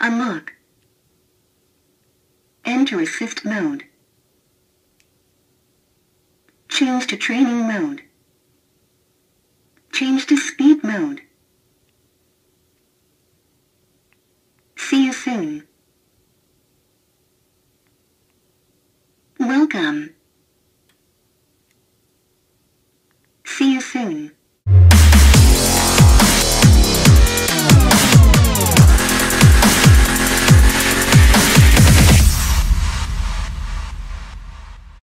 Unlock. Enter assist mode. Change to training mode. Change to speed mode. See you soon. Welcome.